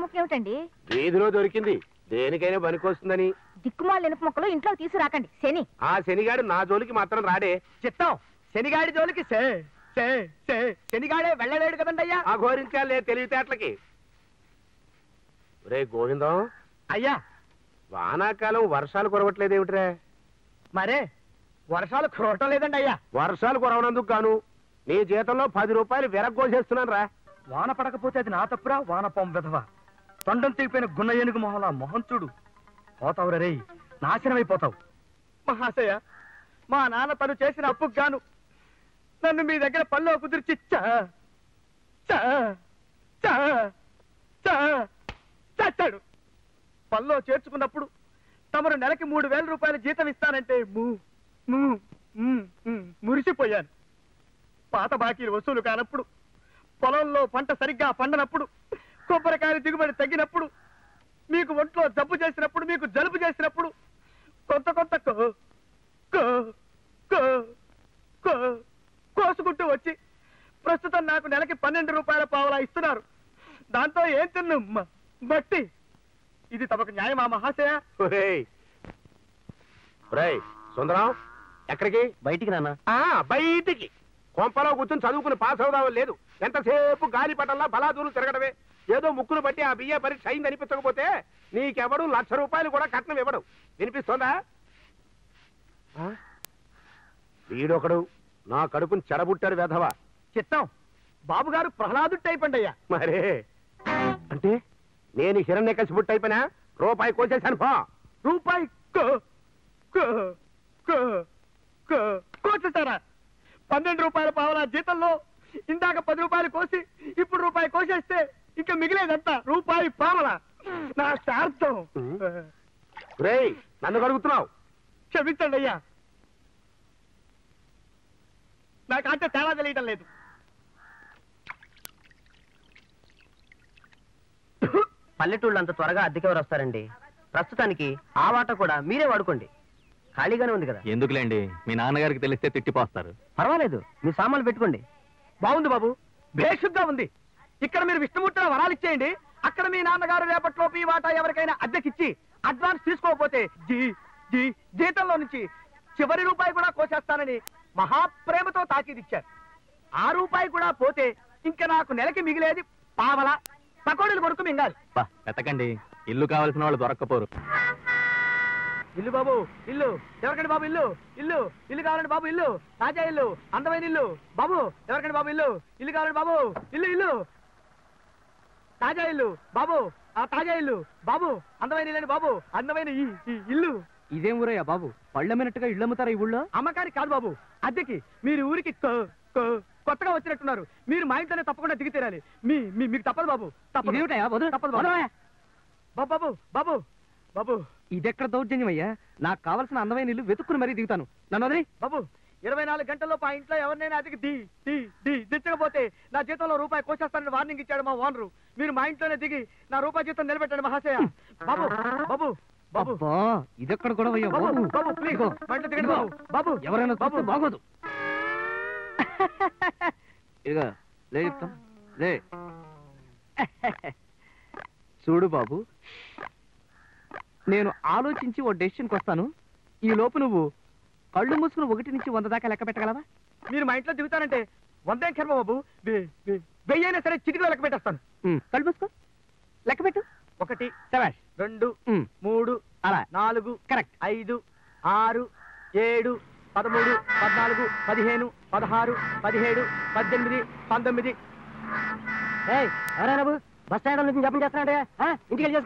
ముక్క ఏమిటండి వీధిలో దొరికింది. దేనికైనా పనికొస్తుందని. దిక్కుమాల ఇనుప ముక్కలు ఇంట్లో తీసుకురాకండి. శని. ఆ శనిగాడు నా జోలికి మాత్రం రాడే. చిత్తం శనిగాడి జోలికి సే సే సే శనిగాడే వెళ్ళలేడు కదండి అయ్యా. ఆ ఘోరించాలే తెలివితేటలకి. రే గోవిందం. అయ్యా. వానాకాలం వర్షాలు కురవట్లేదేమిట్రా? మరే వర్షాలు కురవటం లేదండి అయ్యా. వర్షాలు కురవనందుకు గాను నీ జీతంలో పది రూపాయలు విరగ్గోసేస్తున్నాను రా వాన పడకపోతే అది నా తప్పురా? వానపం విధవ. తొండం తీపిన గున్న ఏనుగు మొహలా మొహం చూడు. పోతావు రే నాశనమైపోతావు. మహాశయ మా నాన్న తను చేసిన అప్పుకు గాను నన్ను మీ దగ్గర పనిలో కుదిర్చి చచ్చాడు పనిలో చేర్చుకున్నప్పుడు తమరు నెలకి మూడు వేల రూపాయల జీతం ఇస్తానంటే ము మురిసిపోయాను. పాత బాకీలు వసూలు కానప్పుడు పొలంలో పంట సరిగ్గా పండనప్పుడు కొబ్బరికాయల దిగుబడి తగ్గినప్పుడు మీకు ఒంట్లో జబ్బు చేసినప్పుడు మీకు జలుబు చేసినప్పుడు కొంత కొంత కో- కో- కో- కో- కోసుకుంటూ వచ్చి ప్రస్తుతం నాకు నెలకి పన్నెండు రూపాయల పావలా ఇస్తున్నారు. దాంతో ఏం తిన్ను మట్టి? ఇది తమకు న్యాయమా మహాశయ? ఒరేయ్. ఒరేయ్, సుందరం ఎక్కడికి? బయటికి నాన్న. ఆ బయటికి. కొంపలో కూర్చొని చదువుకుని పాస్ అవుదామని లేదు. ఎంతసేపు గాలి పటంలా బలాదూరు తిరగడమే. ఏదో ముక్కును బట్టి ఆ బియ్య పరీక్ష అయింది అనిపించకపోతే నీకెవడు లక్ష రూపాయలు కూడా కట్నం ఇవ్వడు. వినిపిస్తోందా? వీడొకడు నా కడుపుని చెడబుట్టాడు వెధవ. చిత్తం బాబుగారు ప్రహ్లాదుడు టైప్ అండి అయ్యా మరే అంటే నేను హిరణ్య కసి అయిపోయినా రూపాయి కోసేశాను పో. రూపాయి కో- కో- కో- కో- కోసేస్తారా పన్నెండు రూపాయల పావలా జీతంలో ఇందాక పది రూపాయలు కోసి ఇప్పుడు రూపాయి కోసేస్తే ఇంకా మిగిలేదంతా రూపాయి పావల నా శార్థం. రేయ్ నన్ను కడుగుతున్నావు. క్షమించండి అయ్యా. నాకంటే తేడా తెలియటం లేదు. పల్లెటూళ్ళు అంత త్వరగా అద్దెకెవరు వస్తారండి? ప్రస్తుతానికి ఆ వాట కూడా మీరే వాడుకోండి. ఖాళీగానే ఉంది కదా. ఎందుకులేండి? మీ నాన్నగారికి తెలిస్తే తిట్టిపోస్తారు. పర్వాలేదు మీ సామాన్లు పెట్టుకోండి. బాగుంది బాబు. బేషుగ్గా ఉంది. ఇక్కడ మీరు విష్ణుమూర్తిలో వరాలు ఇచ్చేయండి. అక్కడ మీ నాన్నగారు రేపట్లోపు ఈ వాటా ఎవరికైనా అద్దెకిచ్చి అడ్వాన్స్ తీసుకోకపోతే జీ జీ జీతంలో నుంచి చివరి రూపాయి కూడా కోసేస్తానని మహాప్రేమతో తాకీదిచ్చారు ఆ రూపాయి కూడా పోతే ఇంకా నాకు నెలకి మిగిలేది పావల పకోడీలు కొడుకు మింగాలి. వెతకండి. ఇల్లు కావలసిన వాళ్ళు దొరక్కపోరు. ఇల్లు బాబు ఇల్లు. ఎవరికండి బాబు ఇల్లు? ఇల్లు. ఇల్లు కావాలండి బాబు ఇల్లు. తాజా ఇల్లు. అందమైన ఇల్లు. బాబు ఎవరికండి బాబు ఇల్లు? ఇల్లు కావాలండి బాబు. ఇల్లు ఇల్లు. తాజా ఇల్లు బాబు. ఆ తాజా ఇల్లు బాబు. అందమైన ఇల్లండి బాబు. అందమైన ఈ ఈ ఇల్లు. ఇదేం ఊరయ్యా బాబు? పళ్ళమ్మినట్టుగా ఇళ్ళు అమ్ముతారా ఈ ఊళ్ళో? అమ్మకానికి కాదు బాబు. అద్దెకి. మీరు ఊరికి కొ- కొ- కొత్తగా వచ్చినట్టున్నారు. మీరు మా ఇంట్లోనే తప్పకుండా దిగి తీరాలి. మీ మీ- మీకు తప్పదు బాబు. తప్పదు. ఇదేమిటయ్యా? వదలు. తప్పదు బాబు. వదలవయ్యా. బాబు బాబు బాబు బాబు. ఇదెక్కడ దౌర్జన్యం అయ్యా నాకు కావాల్సిన అందమైన ఇల్లు వెతుక్కుని మరీ దిగుతాను. నన్ను వదిలి బాబు ఇరవై నాలుగు గంటల్లో మా ఇంట్లో ఎవరినైనా అదికి ది ది ది దిచ్చకపోతే నా జీతంలో రూపాయి కోసేస్తానని వార్నింగ్ ఇచ్చాడు మా ఓనరు. మీరు మా ఇంట్లోనే దిగి నా రూపాయి జీతం నిలబెట్టండి మహాశయ. బాబు బాబు బాబు. ఇదెక్కడ కూడా బాబు బాబు? ప్లీజ్ దిగండి బాబు బాబు. ఎవరైనా బాబు. బాగోదు. ఇదిగో లే చెప్తాం. లే. చూడు బాబు నేను ఆలోచించి ఓ డెసిషన్కి వస్తాను ఈ లోపు నువ్వు కళ్ళు మూసుకుని ఒకటి నుంచి వంద దాకా లెక్క పెట్టగలవా? మీరు మా ఇంట్లో దిగుతానంటే వందేం కర్మ బాబు? వెయ్యైనా సరే చిటికలో లెక్క పెట్టేస్తాను. కళ్ళు మూసుకో. లెక్క పెట్టు. ఒకటి రెండు మూడు అలా. నాలుగు కరెక్ట్. ఐదు ఆరు ఏడు పదమూడు పద్నాలుగు పదిహేను పదహారు పదిహేడు పద్దెనిమిది పంతొమ్మిది. ఎవరైనా బస్ స్టాండ్ నుంచి జపం చేస్తానంటే ఇంటికి వెళ్ళి